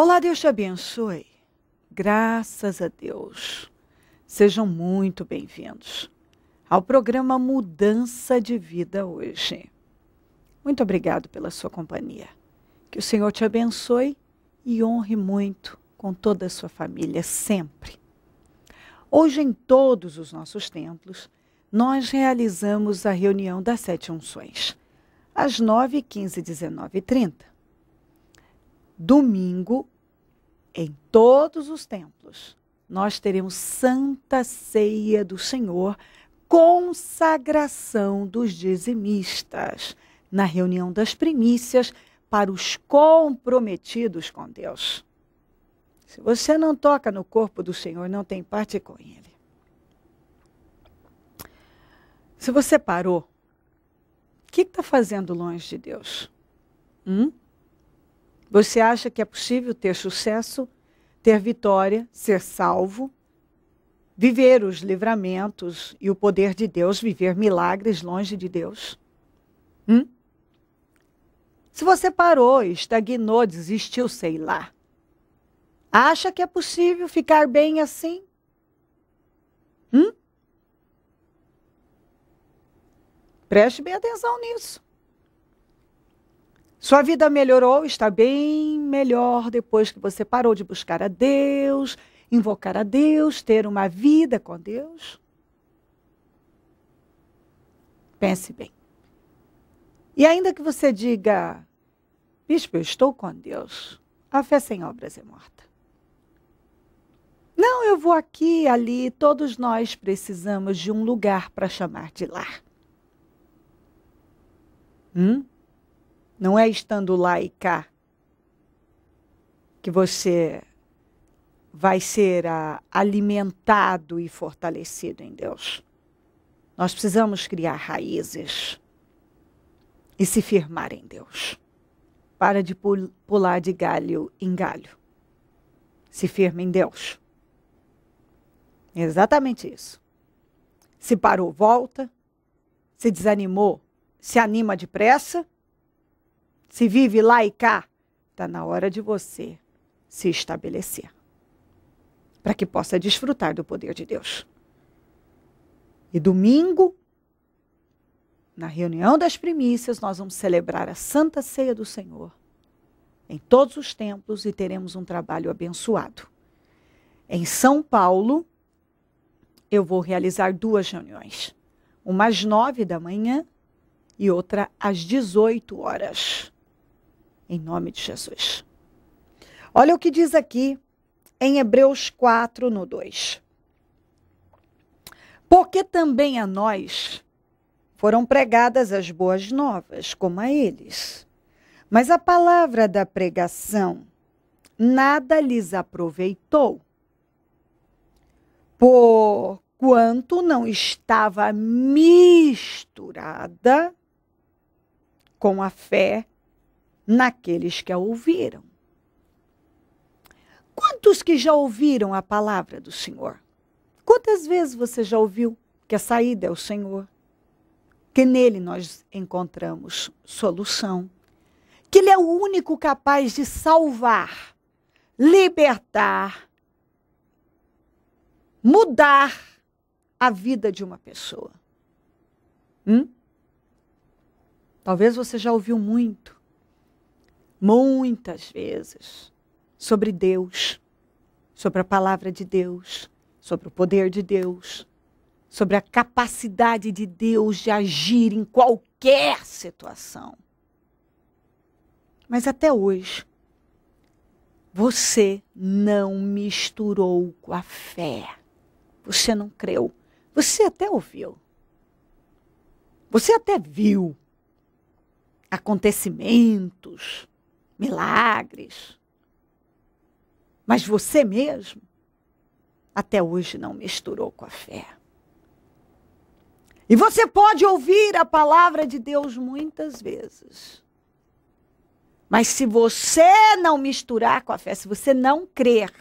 Olá, Deus te abençoe. Graças a Deus. Sejam muito bem-vindos ao programa Mudança de Vida hoje. Muito obrigado pela sua companhia. Que o Senhor te abençoe e honre muito com toda a sua família sempre. Hoje, em todos os nossos templos, nós realizamos a reunião das sete unções, às 9, 15, 19 e 30. Domingo, em todos os templos, nós teremos Santa Ceia do Senhor, consagração dos dizimistas, na reunião das primícias para os comprometidos com Deus. Se você não toca no corpo do Senhor, não tem parte com Ele. Se você parou, o que está fazendo longe de Deus? Hum? Você acha que é possível ter sucesso, ter vitória, ser salvo, viver os livramentos e o poder de Deus, viver milagres longe de Deus? Hum? Se você parou, estagnou, desistiu, sei lá, Acha que é possível ficar bem assim? Hum? Preste bem atenção nisso. Sua vida melhorou, está bem melhor depois que você parou de buscar a Deus, invocar a Deus, ter uma vida com Deus? Pense bem. E ainda que você diga, Bispo, eu estou com Deus, a fé sem obras é morta. Não, eu vou aqui, ali. Todos nós precisamos de um lugar para chamar de lar. Hum? Não é estando lá e cá que você vai ser ah, alimentado e fortalecido em Deus. Nós precisamos criar raízes e se firmar em Deus. Para de pular de galho em galho. Se firme em Deus. Exatamente isso. Se parou, volta. Se desanimou, se anima depressa. Se vive lá e cá, está na hora de você se estabelecer. Para que possa desfrutar do poder de Deus. E domingo, na reunião das primícias, nós vamos celebrar a Santa Ceia do Senhor em todos os templos e teremos um trabalho abençoado. Em São Paulo, eu vou realizar duas reuniões. Uma às nove da manhã e outra às 18 horas. Em nome de Jesus. Olha o que diz aqui em Hebreus 4, no 2. Porque também a nós foram pregadas as boas novas, como a eles. Mas a palavra da pregação nada lhes aproveitou por quanto não estava misturada com a fé naqueles que a ouviram. Quantos que já ouviram a palavra do Senhor? Quantas vezes você já ouviu que a saída é o Senhor? Que nele nós encontramos solução. Que ele é o único capaz de salvar, libertar, mudar a vida de uma pessoa. Hum? Talvez você já ouviu muito, muitas vezes, sobre Deus, sobre a palavra de Deus, sobre o poder de Deus, sobre a capacidade de Deus de agir em qualquer situação. Mas até hoje, você não misturou com a fé. Você não creu. Você até ouviu. Você até viu acontecimentos, milagres. Mas você mesmo até hoje não misturou com a fé. E você pode ouvir a palavra de Deus muitas vezes. Mas se você não misturar com a fé, se você não crer,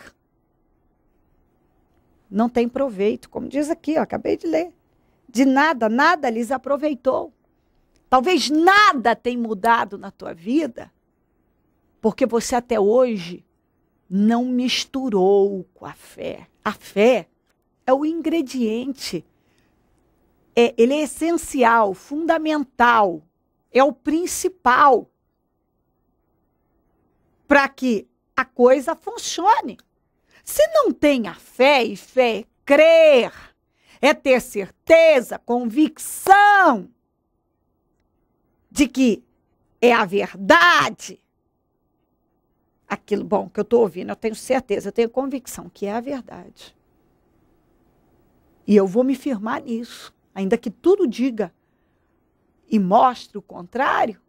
não tem proveito, como diz aqui, acabei de ler. De nada, nada lhes aproveitou. Talvez nada tenha mudado na tua vida, porque você até hoje não misturou com a fé. A fé é o ingrediente, é, ele é essencial, fundamental, é o principal para que a coisa funcione. Se não tem a fé, e fé é crer, é ter certeza, convicção de que é a verdade. Aquilo bom que eu estou ouvindo, eu tenho certeza, eu tenho convicção que é a verdade. E eu vou me firmar nisso, ainda que tudo diga e mostre o contrário,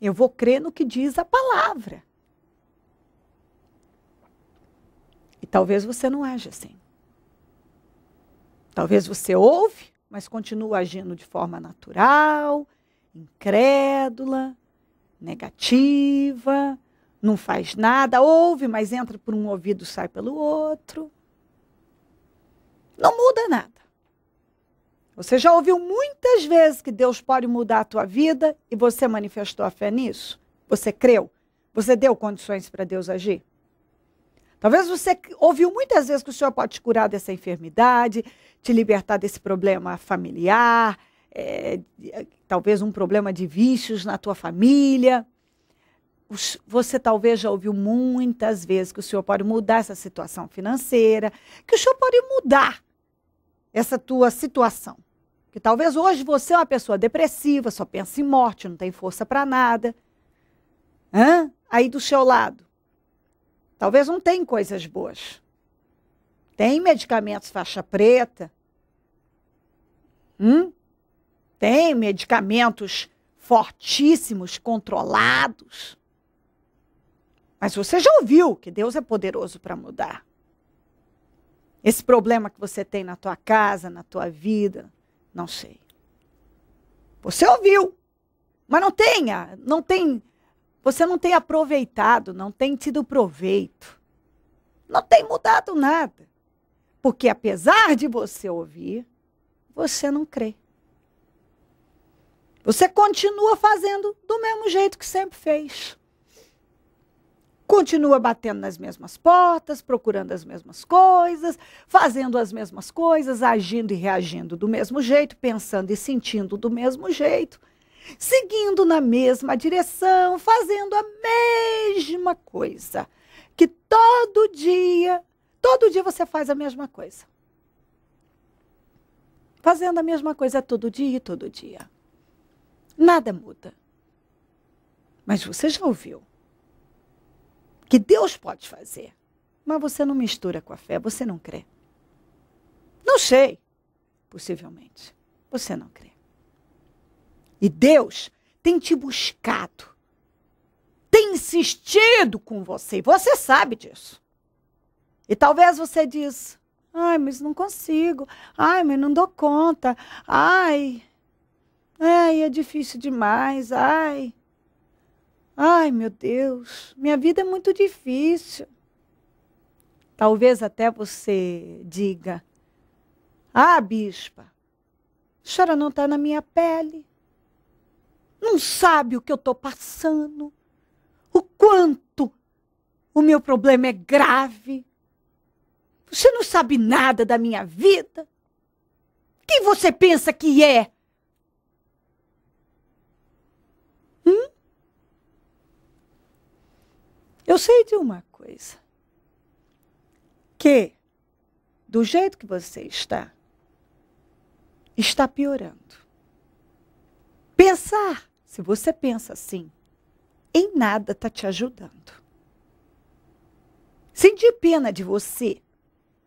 eu vou crer no que diz a palavra. E talvez você não age assim. Talvez você ouve, mas continua agindo de forma natural, incrédula, negativa, não faz nada, ouve, mas entra por um ouvido, sai pelo outro. Não muda nada. Você já ouviu muitas vezes que Deus pode mudar a tua vida e você manifestou a fé nisso? Você creu? Você deu condições para Deus agir? Talvez você ouviu muitas vezes que o Senhor pode te curar dessa enfermidade, te libertar desse problema familiar, é, talvez um problema de vícios na tua família. Você talvez já ouviu muitas vezes que o Senhor pode mudar essa situação financeira, que o Senhor pode mudar essa tua situação. Que talvez hoje você é uma pessoa depressiva, só pensa em morte, não tem força para nada. Hã? Aí do seu lado. Talvez não tenha coisas boas. Tem medicamentos faixa preta. Hum? Tem medicamentos fortíssimos, controlados. Mas você já ouviu que Deus é poderoso para mudar. Esse problema que você tem na tua casa, na tua vida, não sei. Você ouviu, mas não tenha, não tem, você não tem aproveitado, não tem tido proveito. Não tem mudado nada. Porque apesar de você ouvir, você não crê. Você continua fazendo do mesmo jeito que sempre fez. Continua batendo nas mesmas portas, procurando as mesmas coisas, fazendo as mesmas coisas, agindo e reagindo do mesmo jeito, pensando e sentindo do mesmo jeito, seguindo na mesma direção, fazendo a mesma coisa. Que todo dia, todo dia você faz a mesma coisa. Fazendo a mesma coisa todo dia e todo dia. Nada muda. Mas você já ouviu que Deus pode fazer, mas você não mistura com a fé, você não crê. Não sei, possivelmente. Você não crê. E Deus tem te buscado, tem insistido com você, e você sabe disso. E talvez você diz: "Ai, mas não consigo. Ai, mas não dou conta. Ai, Ai, é difícil demais. Ai. Ai, meu Deus, minha vida é muito difícil. Talvez até você diga: Ah, bispa, a senhora não está na minha pele. Não sabe o que eu estou passando. O quanto o meu problema é grave. Você não sabe nada da minha vida. Quem você pensa que é? Eu sei de uma coisa. Que, do jeito que você está, está piorando. Pensar, se você pensa assim, em nada está te ajudando. Sentir pena de você,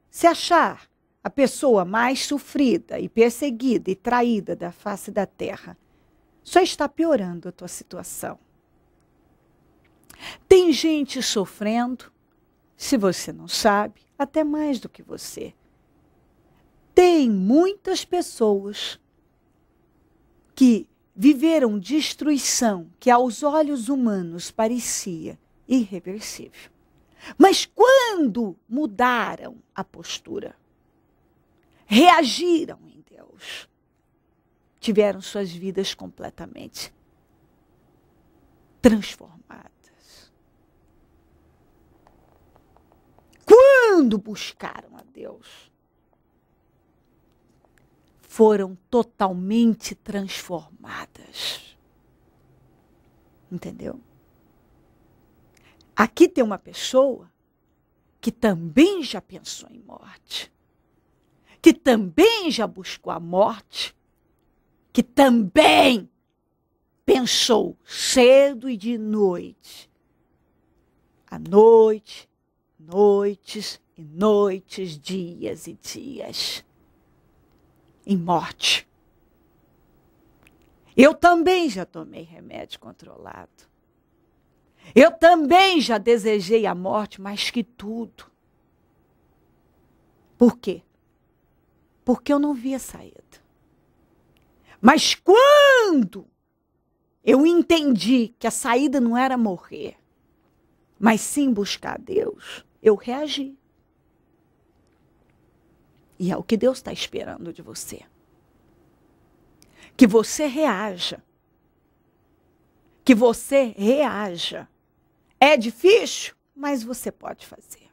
se achar a pessoa mais sofrida e perseguida e traída da face da terra, só está piorando a tua situação. Tem gente sofrendo, se você não sabe, até mais do que você. Tem muitas pessoas que viveram destruição que aos olhos humanos parecia irreversível. Mas quando mudaram a postura, reagiram em Deus, tiveram suas vidas completamente transformadas. Quando buscaram a Deus, foram totalmente transformadas. Entendeu? Aqui tem uma pessoa que também já pensou em morte, que também já buscou a morte, que também pensou cedo e de noite. À noite, noites e noites, dias e dias em morte. Eu também já tomei remédio controlado. Eu também já desejei a morte mais que tudo. Por quê? Porque eu não via saída. Mas quando eu entendi que a saída não era morrer, mas sim buscar Deus, eu reagi. E é o que Deus está esperando de você. Que você reaja. Que você reaja. É difícil, mas você pode fazer.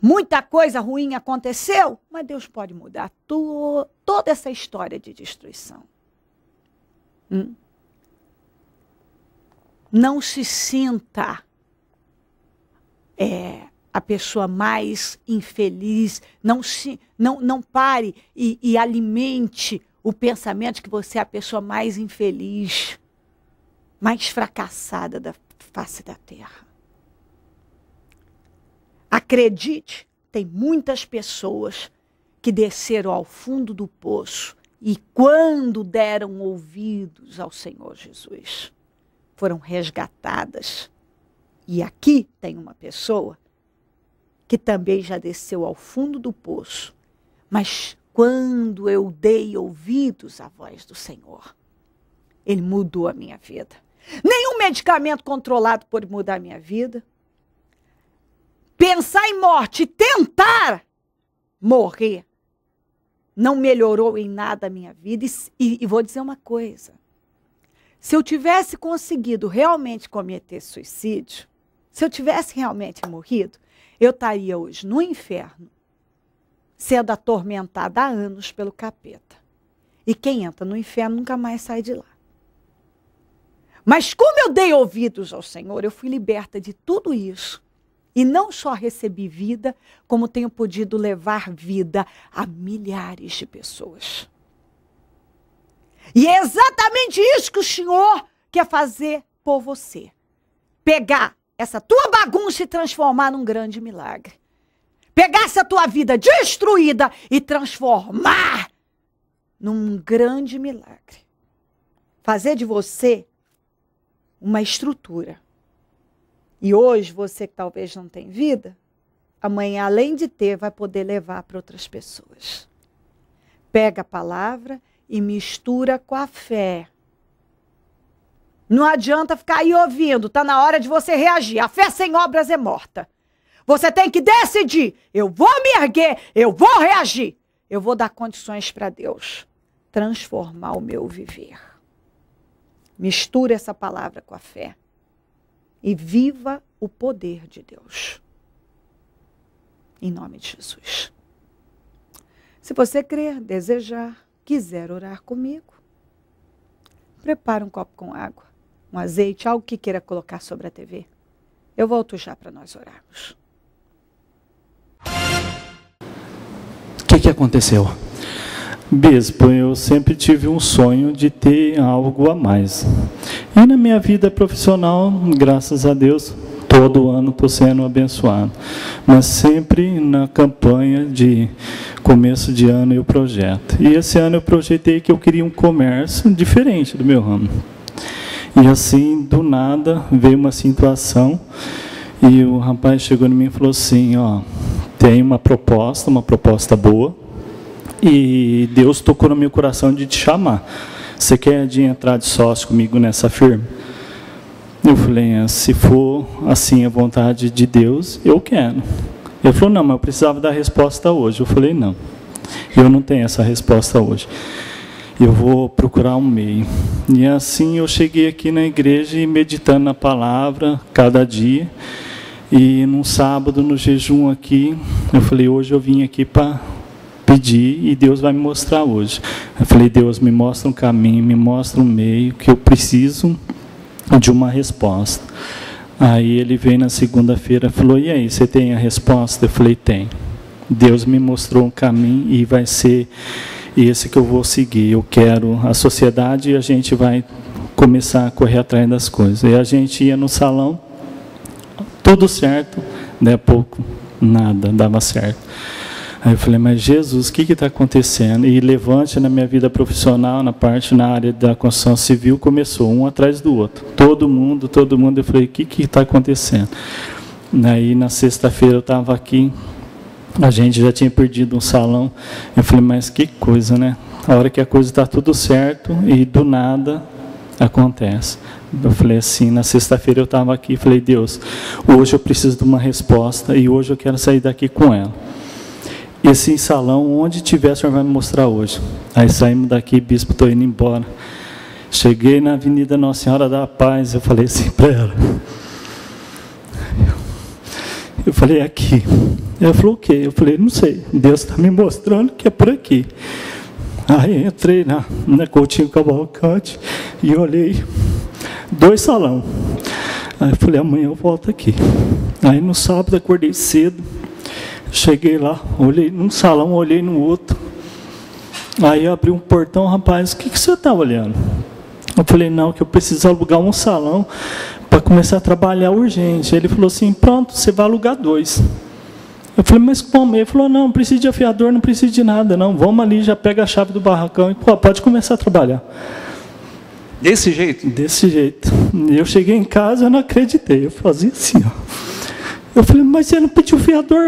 Muita coisa ruim aconteceu, mas Deus pode mudar to toda essa história de destruição. Hum? Não se sinta é, a pessoa mais infeliz. Não, se, não, não pare e, e alimente o pensamento que você é a pessoa mais infeliz, mais fracassada da face da terra. Acredite, tem muitas pessoas que desceram ao fundo do poço e, quando deram ouvidos ao Senhor Jesus, foram resgatadas. E aqui tem uma pessoa que também já desceu ao fundo do poço. Mas quando eu dei ouvidos à voz do Senhor, Ele mudou a minha vida. Nenhum medicamento controlado pode mudar a minha vida. Pensar em morte, tentar morrer, não melhorou em nada a minha vida. E, e, vou dizer uma coisa: se eu tivesse conseguido realmente cometer suicídio, se eu tivesse realmente morrido, eu estaria hoje no inferno, sendo atormentada há anos pelo capeta. E quem entra no inferno nunca mais sai de lá. Mas como eu dei ouvidos ao Senhor, eu fui liberta de tudo isso. E não só recebi vida, como tenho podido levar vida a milhares de pessoas. E é exatamente isso que o Senhor quer fazer por você. Pegar essa tua bagunça e transformar num grande milagre. Pegar essa tua vida destruída e transformar num grande milagre. Fazer de você uma estrutura. E hoje, você que talvez não tem vida, amanhã, além de ter, vai poder levar para outras pessoas. Pega a palavra e mistura com a fé. Não adianta ficar aí ouvindo, tá na hora de você reagir. A fé sem obras é morta. Você tem que decidir. Eu vou me erguer, eu vou reagir. Eu vou dar condições para Deus transformar o meu viver. Misture essa palavra com a fé e viva o poder de Deus. Em nome de Jesus. Se você crer, desejar, quiser orar comigo, prepare um copo com água um azeite, algo que queira colocar sobre a TV. Eu volto já para nós orarmos. O que, que aconteceu? Bispo, eu sempre tive um sonho de ter algo a mais. E na minha vida profissional, graças a Deus, todo ano estou sendo abençoado. Mas sempre na campanha de começo de ano e o projeto. E esse ano eu projetei que eu queria um comércio diferente do meu ramo. E assim, do nada, veio uma situação e o rapaz chegou em mim e falou assim, ó, tem uma proposta, uma proposta boa, e Deus tocou no meu coração de te chamar. Você quer de entrar de sócio comigo nessa firma? Eu falei, é, se for assim a vontade de Deus, eu quero. Ele falou, não, mas eu precisava da resposta hoje. Eu falei, não, eu não tenho essa resposta hoje eu vou procurar um meio. E assim eu cheguei aqui na igreja e meditando na palavra cada dia. E num sábado, no jejum aqui, eu falei: hoje eu vim aqui para pedir e Deus vai me mostrar hoje. Eu falei: Deus, me mostra um caminho, me mostra um meio que eu preciso de uma resposta. Aí ele veio na segunda-feira e falou: E aí, você tem a resposta? Eu falei: Tem. Deus me mostrou um caminho e vai ser esse que eu vou seguir. Eu quero a sociedade e a gente vai começar a correr atrás das coisas. E a gente ia no salão, tudo certo, daí a pouco nada dava certo. Aí eu falei, mas Jesus, o que está acontecendo? E levante na minha vida profissional, na parte na área da construção civil, começou um atrás do outro. Todo mundo, todo mundo. Eu falei, o que está acontecendo? Aí na sexta-feira eu estava aqui, a gente já tinha perdido um salão. Eu falei, mas que coisa, né? A hora que a coisa está tudo certo e do nada acontece. Eu falei assim, na sexta-feira eu estava aqui e falei, Deus, hoje eu preciso de uma resposta e hoje eu quero sair daqui com ela. Esse salão, onde tiver, o senhor vai me mostrar hoje. Aí saímos daqui, bispo, estou indo embora. Cheguei na Avenida Nossa Senhora da Paz, eu falei assim para ela. Eu falei, aqui. Ela falou, o quê? Eu falei, não sei. Deus está me mostrando que é por aqui. Aí entrei na, na Coutinho Cavalcante e olhei dois salão. Aí eu falei, amanhã eu volto aqui. Aí no sábado acordei cedo Cheguei lá, olhei num salão, olhei no outro. Aí abri um portão, rapaz, o que, que você está olhando? Eu falei, não, que eu preciso alugar um salão para começar a trabalhar urgente. Ele falou assim, pronto, você vai alugar dois. Eu falei, mas como? Ele falou, não, não precisa de afiador, não precisa de nada, não. Vamos ali, já pega a chave do barracão e pô, pode começar a trabalhar. Desse jeito? Desse jeito. Eu cheguei em casa, eu não acreditei. Eu fazia assim, ó. Eu falei, mas você não pediu fiador?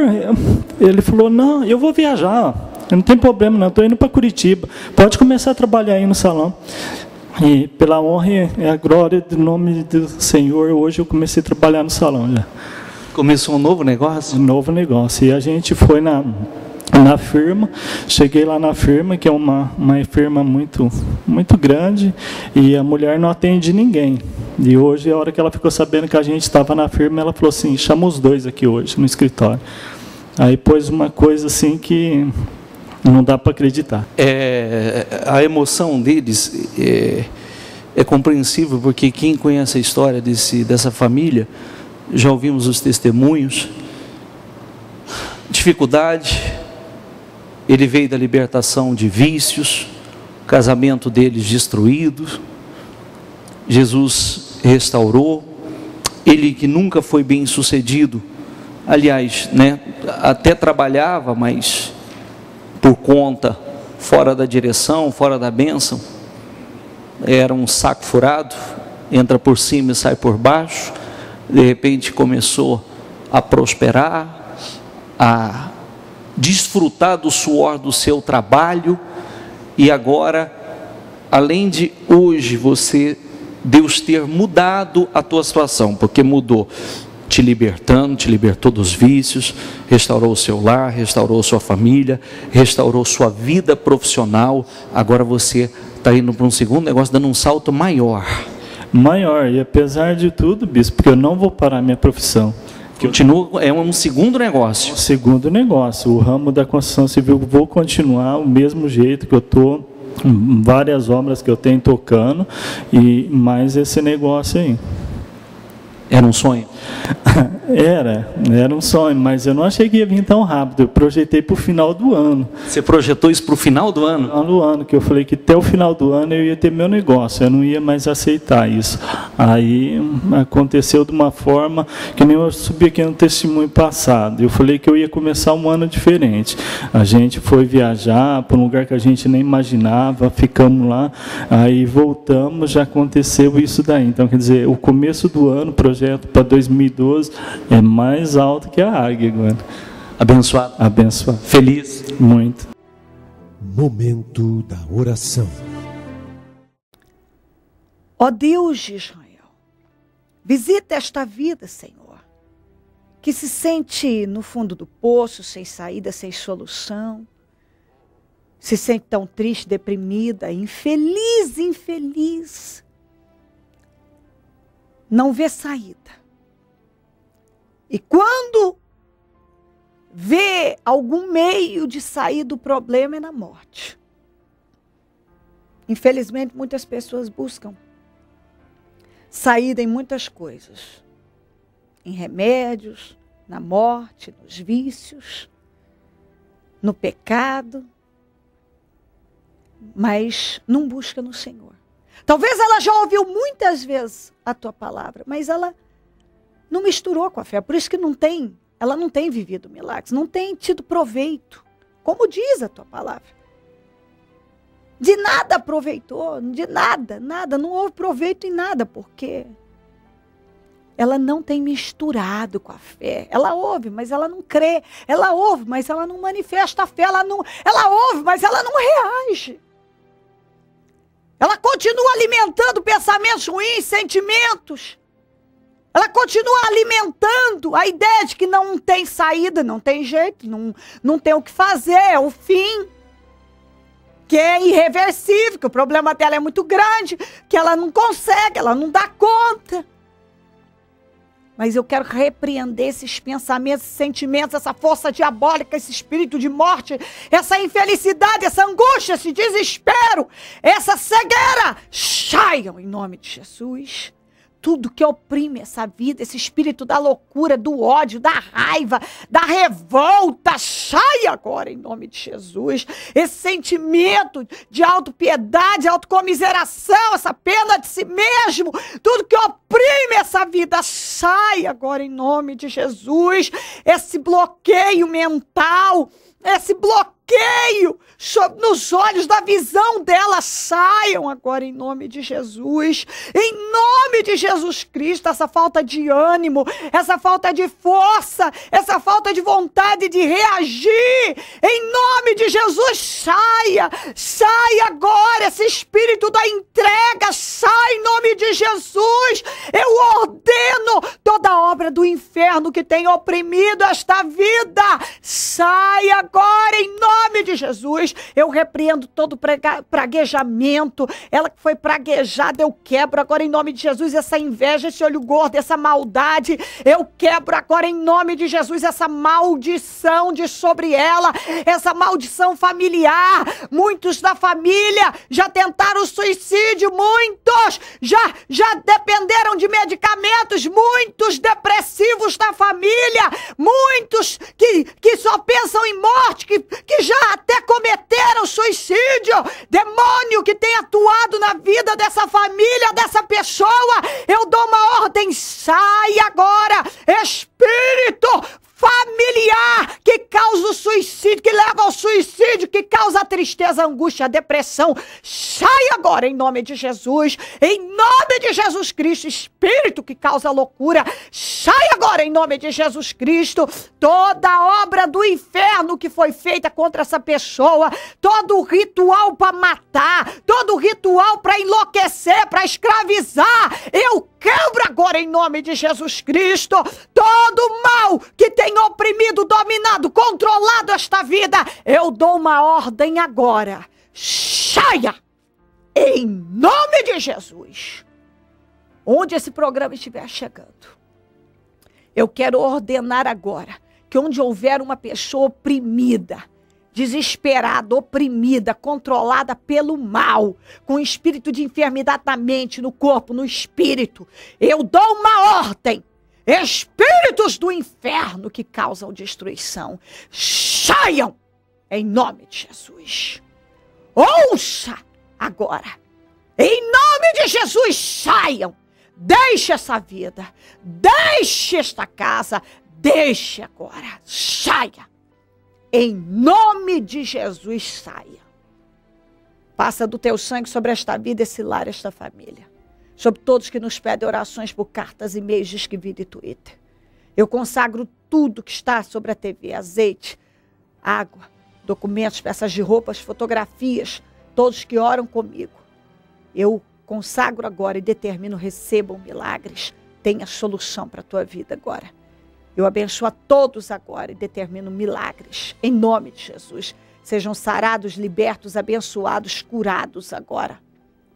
Ele falou, não, eu vou viajar. Não tem problema, não. Estou indo para Curitiba. Pode começar a trabalhar aí no salão. E pela honra e a glória do nome do Senhor, hoje eu comecei a trabalhar no salão já. Começou um novo negócio? Um novo negócio. E a gente foi na na firma. Cheguei lá na firma, que é uma, uma firma muito, muito grande, e a mulher não atende ninguém. E hoje, a hora que ela ficou sabendo que a gente estava na firma, ela falou assim: chama os dois aqui hoje no escritório. Aí pôs uma coisa assim que não dá para acreditar. É, a emoção deles é, é compreensível, porque quem conhece a história desse, dessa família, já ouvimos os testemunhos, dificuldade, ele veio da libertação de vícios, casamento deles destruído. Jesus restaurou. Ele que nunca foi bem sucedido, aliás, né, até trabalhava, mas por conta, fora da direção, fora da bênção, era um saco furado, entra por cima e sai por baixo. De repente começou a prosperar, a desfrutar do suor do seu trabalho e agora, além de hoje você, Deus ter mudado a tua situação, porque mudou, te libertando, te libertou dos vícios, restaurou o seu lar, restaurou sua família, restaurou sua vida profissional. Agora você está indo para um segundo negócio, dando um salto maior. Maior, e apesar de tudo, bispo, porque eu não vou parar minha profissão. Continua, é um segundo negócio. Um segundo negócio. O ramo da construção civil, vou continuar o mesmo jeito que eu estou, várias obras que eu tenho tocando, e mais esse negócio aí. Era um sonho? Era, era um sonho, mas eu não achei que ia vir tão rápido. Eu projetei para o final do ano. Você projetou isso para o final do ano? Final do ano, que eu falei que até o final do ano eu ia ter meu negócio, eu não ia mais aceitar isso. Aí aconteceu de uma forma que nem eu subi aqui no testemunho passado. Eu falei que eu ia começar um ano diferente. A gente foi viajar para um lugar que a gente nem imaginava, ficamos lá, aí voltamos, já aconteceu isso daí. Então, quer dizer, o começo do ano, projeto para 2012 é mais alto que a águia agora. Abençoado. Abençoado. Feliz. Muito. Momento da oração. Ó Deus de Israel, visita esta vida, Senhor, que se sente no fundo do poço, sem saída, sem solução, se sente tão triste, deprimida, infeliz, infeliz, não vê saída. E quando vê algum meio de sair do problema é na morte. Infelizmente, muitas pessoas buscam saída em muitas coisas. Em remédios, na morte, nos vícios, no pecado, mas não busca no Senhor. Talvez ela já ouviu muitas vezes a tua palavra, mas ela não misturou com a fé. Por isso que não tem, ela não tem vivido milagres, não tem tido proveito, como diz a tua palavra. De nada aproveitou, de nada, nada, não houve proveito em nada, porque ela não tem misturado com a fé. Ela ouve, mas ela não crê. Ela ouve, mas ela não manifesta a fé. Ela, não, ela ouve, mas ela não reage. Ela continua alimentando pensamentos ruins, sentimentos. Ela continua alimentando a ideia de que não tem saída, não tem jeito, não, não tem o que fazer, é o fim. Que é irreversível, que o problema dela é muito grande, que ela não consegue, ela não dá conta. Mas eu quero repreender esses pensamentos, esses sentimentos, essa força diabólica, esse espírito de morte, essa infelicidade, essa angústia, esse desespero, essa cegueira. Saiam em nome de Jesus tudo que oprime essa vida, esse espírito da loucura, do ódio, da raiva, da revolta, sai agora em nome de Jesus. Esse sentimento de autopiedade, autocomiseração, essa pena de si mesmo, tudo que oprime essa vida, sai agora em nome de Jesus. Esse bloqueio mental, esse bloqueio nos olhos da visão dela saiam agora em nome de Jesus. Em nome de Jesus Cristo, essa falta de ânimo, essa falta de força, essa falta de vontade de reagir. Em nome de Jesus, saia. Saia agora esse espírito da entrega, sai em nome de Jesus. Eu ordeno toda obra do inferno que tem oprimido esta vida. Sai agora em nome de Jesus. Eu repreendo todo praguejamento. Ela que foi praguejada, eu quebro agora em nome de Jesus essa inveja, esse olho gordo, essa maldade. Eu quebro agora em nome de Jesus essa maldição de sobre ela, essa maldição familiar. Muitos da família já tentaram suicídio, muitos já já dependeram de medicamentos, muitos depressivos da família, muitos que, que só pensam em morte, que, que já até cometeram suicídio, demônio que tem atuado na vida dessa família, dessa pessoa, eu dou uma ordem, sai agora, espírito familiar que causa o suicídio, que leva ao suicídio, que causa a tristeza, a angústia, a depressão. Sai agora em nome de Jesus, em nome de Jesus Cristo, espírito que causa loucura. Sai agora em nome de Jesus Cristo. Toda obra do inferno que foi feita contra essa pessoa, todo ritual para matar, todo ritual para enlouquecer, para escravizar, eu quebro agora em nome de Jesus Cristo todo mal que tem oprimido, dominado, controlado esta vida. Eu dou uma ordem agora. Saia! Em nome de Jesus. Onde esse programa estiver chegando. Eu quero ordenar agora que onde houver uma pessoa oprimida, desesperada, oprimida, controlada pelo mal, com espírito de enfermidade na mente, no corpo, no espírito. Eu dou uma ordem. Espíritos do inferno que causam destruição, saiam em nome de Jesus. Ouça agora. Em nome de Jesus, saiam. Deixe essa vida. Deixe esta casa. Deixe agora. Saia em nome de Jesus, saia. Passa do teu sangue sobre esta vida, esse lar, esta família. Sobre todos que nos pedem orações por cartas, e-mails, disque e Twitter. Eu consagro tudo que está sobre a TV: azeite, água, documentos, peças de roupas, fotografias, todos que oram comigo. Eu consagro agora e determino: recebam milagres, tenha solução para a tua vida agora. Eu abençoo a todos agora e determino milagres, em nome de Jesus. Sejam sarados, libertos, abençoados, curados agora,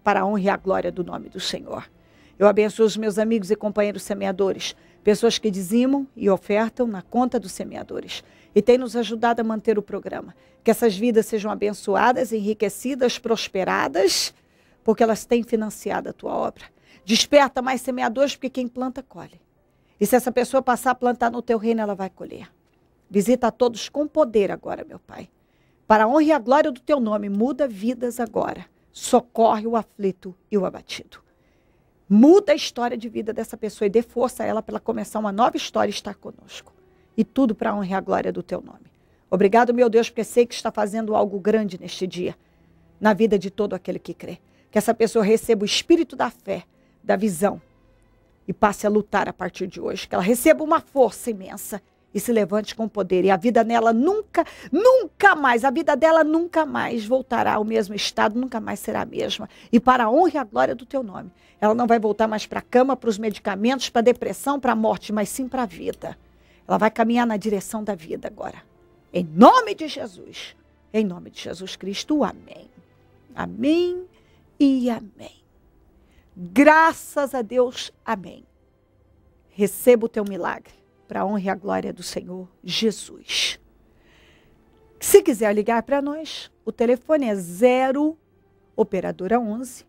para a honra e a glória do nome do Senhor. Eu abençoo os meus amigos e companheiros semeadores, pessoas que dizimam e ofertam na conta dos semeadores e tem nos ajudado a manter o programa. Que essas vidas sejam abençoadas, enriquecidas, prosperadas, porque elas têm financiado a tua obra. Desperta mais semeadores, porque quem planta, colhe. E se essa pessoa passar a plantar no teu reino, ela vai colher. Visita a todos com poder agora, meu Pai. Para a honra e a glória do teu nome, muda vidas agora. Socorre o aflito e o abatido. Muda a história de vida dessa pessoa e dê força a ela para começar uma nova história e estar conosco. E tudo para a honra e a glória do teu nome. Obrigado, meu Deus, porque sei que está fazendo algo grande neste dia, na vida de todo aquele que crê. Que essa pessoa receba o espírito da fé, da visão e passe a lutar a partir de hoje. Que ela receba uma força imensa e se levante com poder. E a vida nela nunca, nunca mais, a vida dela nunca mais voltará ao mesmo estado, nunca mais será a mesma. E para a honra e a glória do teu nome. Ela não vai voltar mais para a cama, para os medicamentos, para a depressão, para a morte, mas sim para a vida. Ela vai caminhar na direção da vida agora. Em nome de Jesus. Em nome de Jesus Cristo. Amém. Amém e amém. Graças a Deus. Amém. Receba o teu milagre para a honra e a glória do Senhor Jesus. Se quiser ligar para nós, o telefone é 0 operadora 11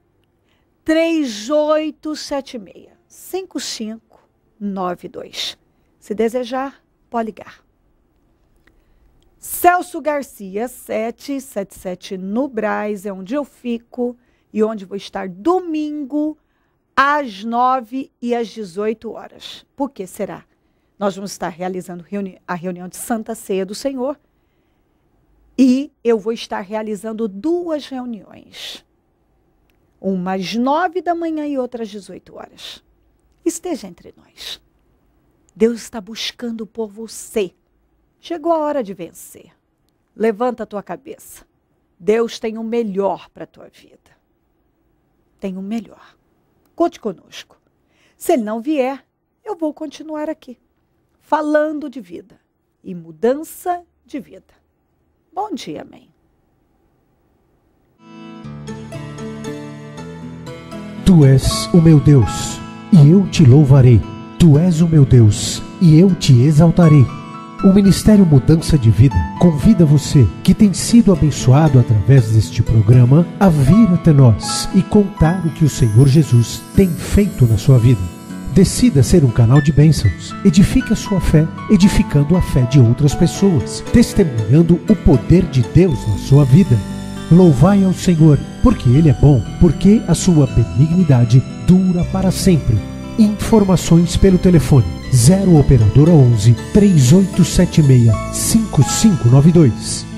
3876 5592. Se desejar, pode ligar. Celso Garcia, 777 no Braz, é onde eu fico e onde vou estar domingo às 9 e às 18 horas. Por que será? Nós vamos estar realizando reuni a reunião de Santa Ceia do Senhor. E eu vou estar realizando duas reuniões. Uma às nove da manhã e outra às 18 horas. Esteja entre nós. Deus está buscando por você. Chegou a hora de vencer. Levanta a tua cabeça. Deus tem o melhor para a tua vida. Tem o melhor. Conte conosco. Se ele não vier, eu vou continuar aqui falando de vida e mudança de vida. Bom dia, amém. Tu és o meu Deus, e eu te louvarei. Tu és o meu Deus, e eu te exaltarei. O Ministério Mudança de Vida convida você, que tem sido abençoado através deste programa, a vir até nós e contar o que o Senhor Jesus tem feito na sua vida. Decida ser um canal de bênçãos. Edifique a sua fé, edificando a fé de outras pessoas, testemunhando o poder de Deus na sua vida. Louvai ao Senhor, porque Ele é bom, porque a sua benignidade dura para sempre. Informações pelo telefone 0 operadora 11 3876 5592.